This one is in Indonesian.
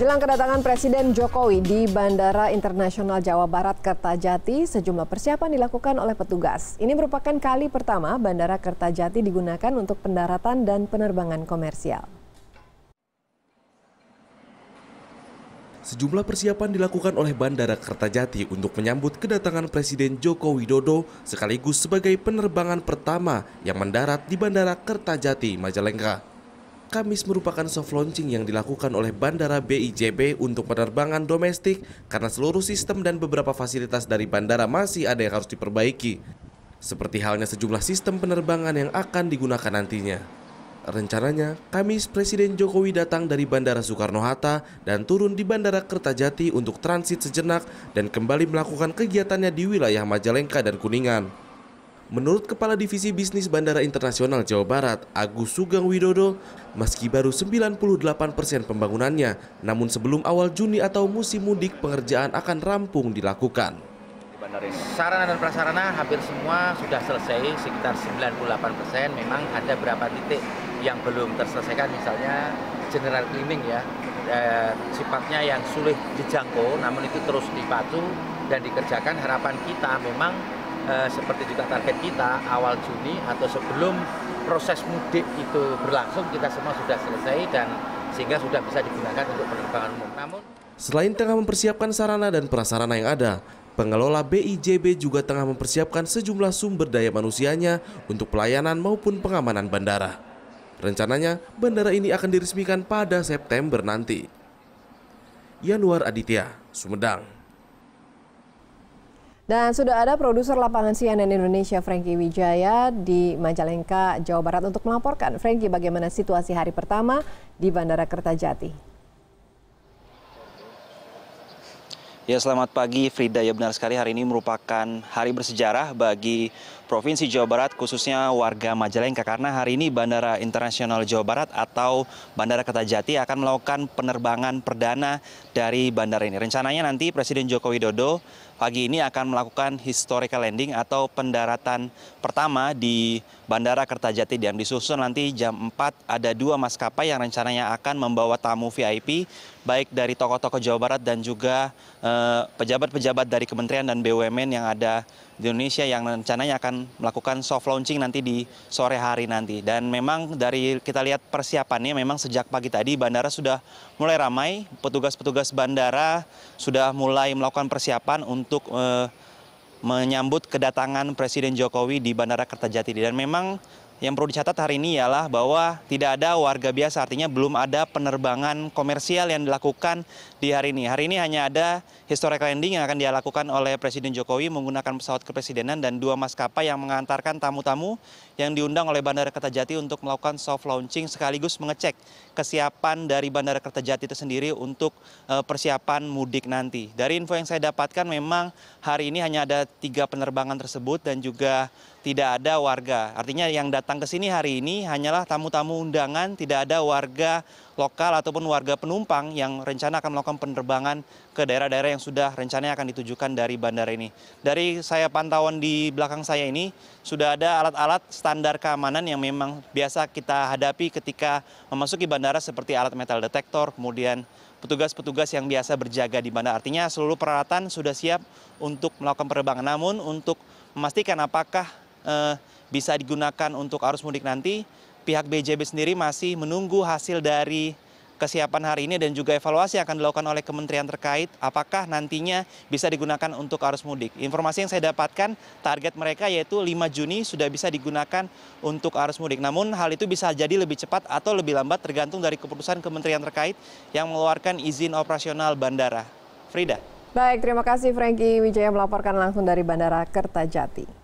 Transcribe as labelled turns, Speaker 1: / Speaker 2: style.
Speaker 1: Jelang kedatangan Presiden Jokowi di Bandara Internasional Jawa Barat Kertajati, sejumlah persiapan dilakukan oleh petugas. Ini merupakan kali pertama Bandara Kertajati digunakan untuk pendaratan dan penerbangan komersial.
Speaker 2: Sejumlah persiapan dilakukan oleh Bandara Kertajati untuk menyambut kedatangan Presiden Joko Widodo sekaligus sebagai penerbangan pertama yang mendarat di Bandara Kertajati, Majalengka. Kamis merupakan soft launching yang dilakukan oleh Bandara BIJB untuk penerbangan domestik karena seluruh sistem dan beberapa fasilitas dari bandara masih ada yang harus diperbaiki. Seperti halnya sejumlah sistem penerbangan yang akan digunakan nantinya. Rencananya, Kamis Presiden Jokowi datang dari Bandara Soekarno-Hatta dan turun di Bandara Kertajati untuk transit sejenak dan kembali melakukan kegiatannya di wilayah Majalengka dan Kuningan. Menurut Kepala Divisi Bisnis Bandara Internasional Jawa Barat, Agus Sugeng Widodo, meski baru 98 persen pembangunannya, namun sebelum awal Juni atau musim mudik pengerjaan akan rampung dilakukan.
Speaker 3: Sarana dan prasarana hampir semua sudah selesai, sekitar 98 persen. Memang ada beberapa titik yang belum terselesaikan, misalnya general cleaning ya, eh, sifatnya yang sulit dijangkau, namun itu terus dipacu dan dikerjakan. Harapan kita memang eh, seperti juga target kita awal Juni atau sebelum proses mudik itu berlangsung kita semua sudah selesai dan sehingga sudah bisa digunakan untuk penerbangan umum. Namun
Speaker 2: selain tengah mempersiapkan sarana dan prasarana yang ada, pengelola BIJB juga tengah mempersiapkan sejumlah sumber daya manusianya untuk pelayanan maupun pengamanan bandara. Rencananya, bandara ini akan diresmikan pada September nanti. Yanuar Aditya, Sumedang.
Speaker 1: Dan sudah ada produser lapangan CNN Indonesia Frankie Wijaya di Majalengka, Jawa Barat untuk melaporkan. Frankie, bagaimana situasi hari pertama di Bandara Kertajati?
Speaker 4: Ya selamat pagi Frida, ya benar sekali hari ini merupakan hari bersejarah bagi Provinsi Jawa Barat khususnya warga Majalengka karena hari ini Bandara Internasional Jawa Barat atau Bandara Kertajati akan melakukan penerbangan perdana dari bandara ini. Rencananya nanti Presiden Joko Widodo pagi ini akan melakukan historical landing atau pendaratan pertama di Bandara Kertajati dan disusun nanti jam 4 ada dua maskapai yang rencananya akan membawa tamu VIP baik dari tokoh-tokoh Jawa Barat dan juga eh, pejabat-pejabat dari kementerian dan BUMN yang ada di Indonesia yang rencananya akan melakukan soft launching nanti di sore hari nanti. Dan memang dari kita lihat persiapannya memang sejak pagi tadi bandara sudah mulai ramai, petugas-petugas bandara sudah mulai melakukan persiapan untuk eh, menyambut kedatangan Presiden Jokowi di Bandara Kertajati. Dan memang yang perlu dicatat hari ini ialah bahwa tidak ada warga biasa, artinya belum ada penerbangan komersial yang dilakukan di hari ini. Hari ini hanya ada historic landing yang akan dilakukan oleh Presiden Jokowi menggunakan pesawat kepresidenan dan dua maskapai yang mengantarkan tamu-tamu yang diundang oleh Bandara Kertajati untuk melakukan soft launching sekaligus mengecek kesiapan dari Bandara Kertajati itu sendiri untuk eh, persiapan mudik nanti. Dari info yang saya dapatkan memang hari ini hanya ada tiga penerbangan tersebut dan juga tidak ada warga. Artinya yang datang ke sini hari ini hanyalah tamu-tamu undangan, tidak ada warga lokal ataupun warga penumpang yang rencana akan melakukan penerbangan ke daerah-daerah yang sudah rencananya akan ditujukan dari bandara ini. Dari saya pantauan di belakang saya ini sudah ada alat-alat standar keamanan yang memang biasa kita hadapi ketika memasuki bandara seperti alat metal detektor, kemudian petugas-petugas yang biasa berjaga di bandara. Artinya seluruh peralatan sudah siap untuk melakukan penerbangan. Namun untuk memastikan apakah eh, bisa digunakan untuk arus mudik nanti, pihak BJB sendiri masih menunggu hasil dari kesiapan hari ini dan juga evaluasi yang akan dilakukan oleh kementerian terkait apakah nantinya bisa digunakan untuk arus mudik. Informasi yang saya dapatkan target mereka yaitu 5 Juni sudah bisa digunakan untuk arus mudik. Namun hal itu bisa jadi lebih cepat atau lebih lambat tergantung dari keputusan kementerian terkait yang mengeluarkan izin operasional bandara. Frida.
Speaker 1: Baik, terima kasih Frankie Wijaya melaporkan langsung dari Bandara Kertajati.